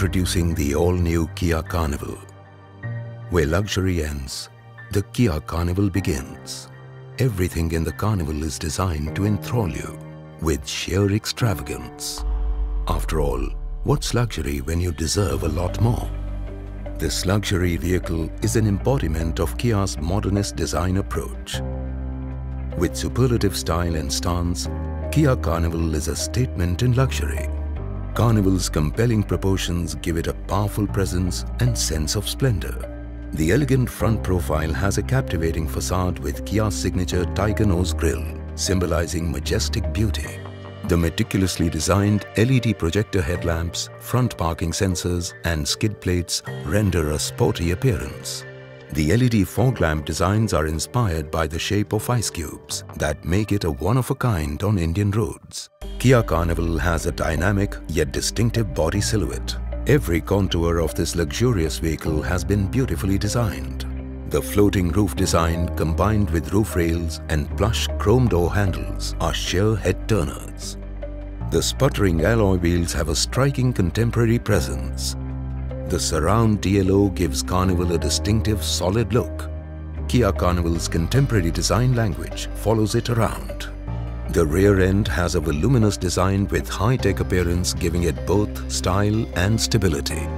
Introducing the all-new Kia Carnival. Where luxury ends, the Kia Carnival begins. Everything in the Carnival is designed to enthrall you with sheer extravagance. After all, what's luxury when you deserve a lot more? This luxury vehicle is an embodiment of Kia's modernist design approach. With superlative style and stance, Kia Carnival is a statement in luxury. Carnival's compelling proportions give it a powerful presence and sense of splendor. The elegant front profile has a captivating facade with Kia's signature tiger nose grille, symbolizing majestic beauty. The meticulously designed LED projector headlamps, front parking sensors and skid plates render a sporty appearance. The LED fog lamp designs are inspired by the shape of ice cubes that make it a one-of-a-kind on Indian roads. Kia Carnival has a dynamic yet distinctive body silhouette. Every contour of this luxurious vehicle has been beautifully designed. The floating roof design combined with roof rails and plush chrome door handles are sheer head turners. The sputtering alloy wheels have a striking contemporary presence. The surround DLO gives Carnival a distinctive solid look. Kia Carnival's contemporary design language follows it around. The rear end has a voluminous design with high-tech appearance giving it both style and stability.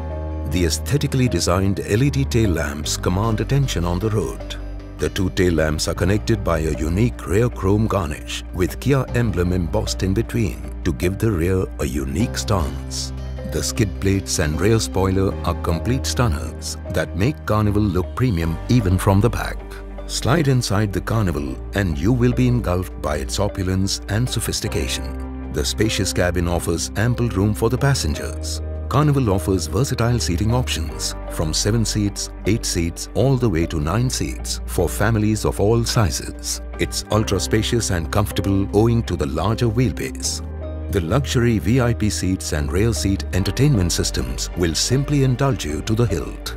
The aesthetically designed LED tail lamps command attention on the road. The two tail lamps are connected by a unique rear chrome garnish with Kia emblem embossed in between to give the rear a unique stance. The skid plates and rear spoiler are complete stunners that make Carnival look premium even from the back. Slide inside the Carnival and you will be engulfed by its opulence and sophistication. The spacious cabin offers ample room for the passengers. Carnival offers versatile seating options from 7 seats, 8 seats all the way to 9 seats for families of all sizes. It's ultra spacious and comfortable owing to the larger wheelbase. The luxury VIP seats and rear seat entertainment systems will simply indulge you to the hilt.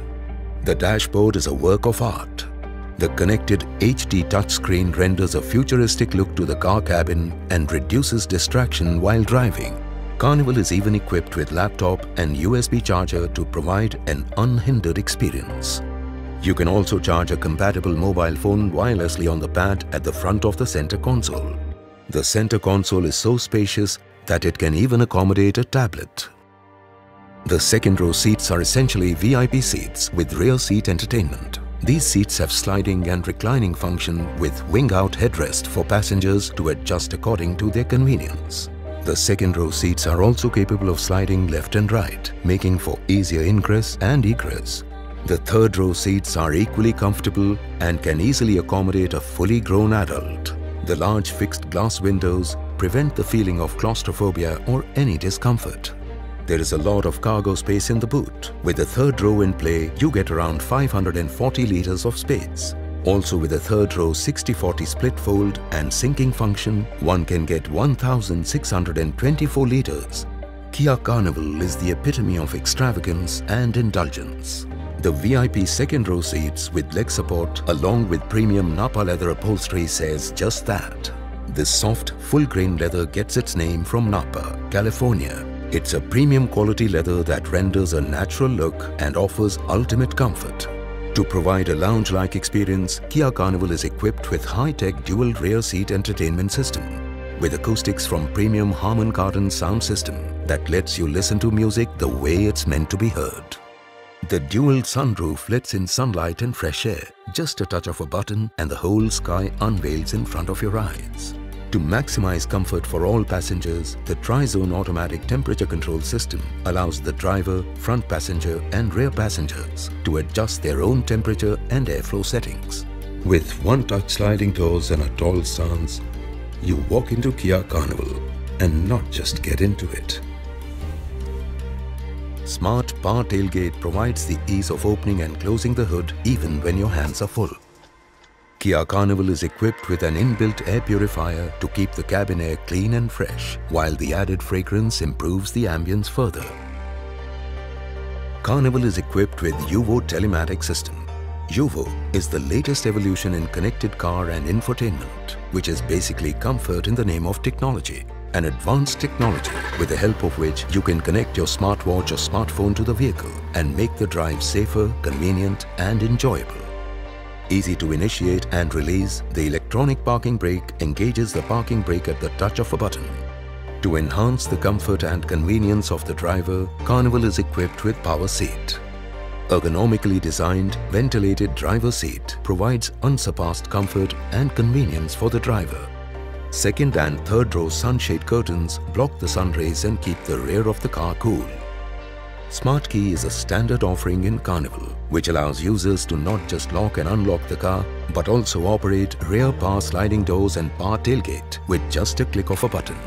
The dashboard is a work of art the connected HD touchscreen renders a futuristic look to the car cabin and reduces distraction while driving. Carnival is even equipped with laptop and USB charger to provide an unhindered experience. You can also charge a compatible mobile phone wirelessly on the pad at the front of the center console. The center console is so spacious that it can even accommodate a tablet. The second row seats are essentially VIP seats with rear seat entertainment. These seats have sliding and reclining function with wing-out headrest for passengers to adjust according to their convenience. The second row seats are also capable of sliding left and right, making for easier ingress and egress. The third row seats are equally comfortable and can easily accommodate a fully grown adult. The large fixed glass windows prevent the feeling of claustrophobia or any discomfort. There is a lot of cargo space in the boot. With the third row in play, you get around 540 litres of space. Also with the third row 60-40 split fold and sinking function, one can get 1624 litres. Kia Carnival is the epitome of extravagance and indulgence. The VIP second row seats with leg support along with premium Napa leather upholstery says just that. This soft, full-grain leather gets its name from Napa, California it's a premium quality leather that renders a natural look and offers ultimate comfort. To provide a lounge-like experience, Kia Carnival is equipped with high-tech dual rear seat entertainment system with acoustics from premium Harman Kardon sound system that lets you listen to music the way it's meant to be heard. The dual sunroof lets in sunlight and fresh air. Just a touch of a button and the whole sky unveils in front of your eyes. To maximize comfort for all passengers, the Tri-Zone automatic temperature control system allows the driver, front passenger and rear passengers to adjust their own temperature and airflow settings. With one-touch sliding doors and a tall stance, you walk into Kia Carnival and not just get into it. Smart Power Tailgate provides the ease of opening and closing the hood even when your hands are full. Kia Carnival is equipped with an inbuilt air purifier to keep the cabin air clean and fresh, while the added fragrance improves the ambience further. Carnival is equipped with UVO Telematics System. UVO is the latest evolution in connected car and infotainment, which is basically comfort in the name of technology. an advanced technology with the help of which you can connect your smartwatch or smartphone to the vehicle and make the drive safer, convenient and enjoyable. Easy to initiate and release, the electronic parking brake engages the parking brake at the touch of a button. To enhance the comfort and convenience of the driver, Carnival is equipped with power seat. Ergonomically designed, ventilated driver seat provides unsurpassed comfort and convenience for the driver. Second and third row sunshade curtains block the sun rays and keep the rear of the car cool. Smart Key is a standard offering in Carnival, which allows users to not just lock and unlock the car, but also operate rear power sliding doors and power tailgate with just a click of a button.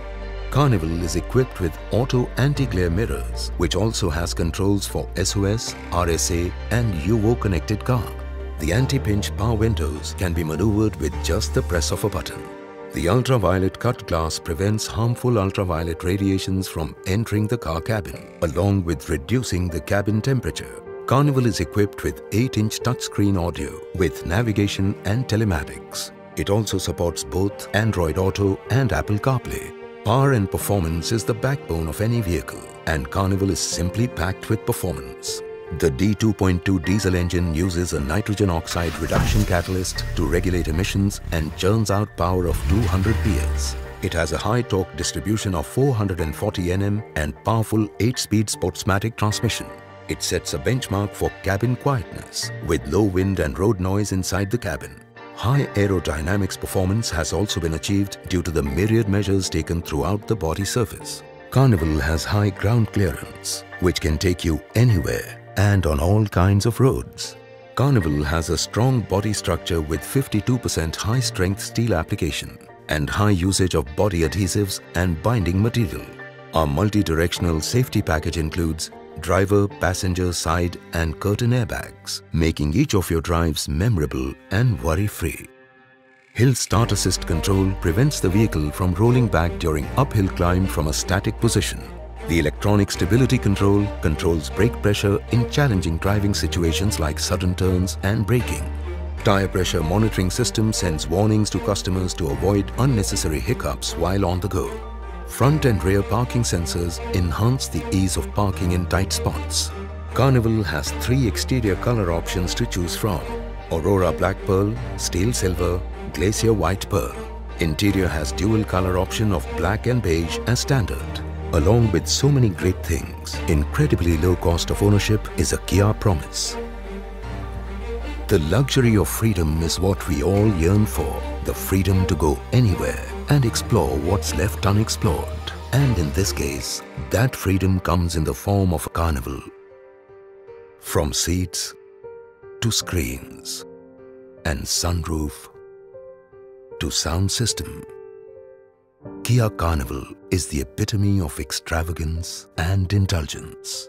Carnival is equipped with auto anti-glare mirrors, which also has controls for SOS, RSA and UVO connected car. The anti-pinch power windows can be maneuvered with just the press of a button. The ultraviolet cut glass prevents harmful ultraviolet radiations from entering the car cabin, along with reducing the cabin temperature. Carnival is equipped with 8-inch touchscreen audio with navigation and telematics. It also supports both Android Auto and Apple CarPlay. Power and performance is the backbone of any vehicle and Carnival is simply packed with performance. The D2.2 diesel engine uses a nitrogen oxide reduction catalyst to regulate emissions and churns out power of 200 PS. It has a high torque distribution of 440 Nm and powerful 8-speed Sportsmatic transmission. It sets a benchmark for cabin quietness with low wind and road noise inside the cabin. High aerodynamics performance has also been achieved due to the myriad measures taken throughout the body surface. Carnival has high ground clearance, which can take you anywhere and on all kinds of roads. Carnival has a strong body structure with 52% high-strength steel application and high usage of body adhesives and binding material. Our multi-directional safety package includes driver, passenger, side and curtain airbags, making each of your drives memorable and worry-free. Hill Start Assist control prevents the vehicle from rolling back during uphill climb from a static position. The electronic stability control controls brake pressure in challenging driving situations like sudden turns and braking. Tire pressure monitoring system sends warnings to customers to avoid unnecessary hiccups while on the go. Front and rear parking sensors enhance the ease of parking in tight spots. Carnival has three exterior color options to choose from. Aurora Black Pearl, Steel Silver, Glacier White Pearl. Interior has dual color option of black and beige as standard. Along with so many great things, incredibly low cost of ownership is a Kia promise. The luxury of freedom is what we all yearn for. The freedom to go anywhere and explore what's left unexplored. And in this case, that freedom comes in the form of a carnival. From seats to screens and sunroof to sound system Kia Carnival is the epitome of extravagance and indulgence.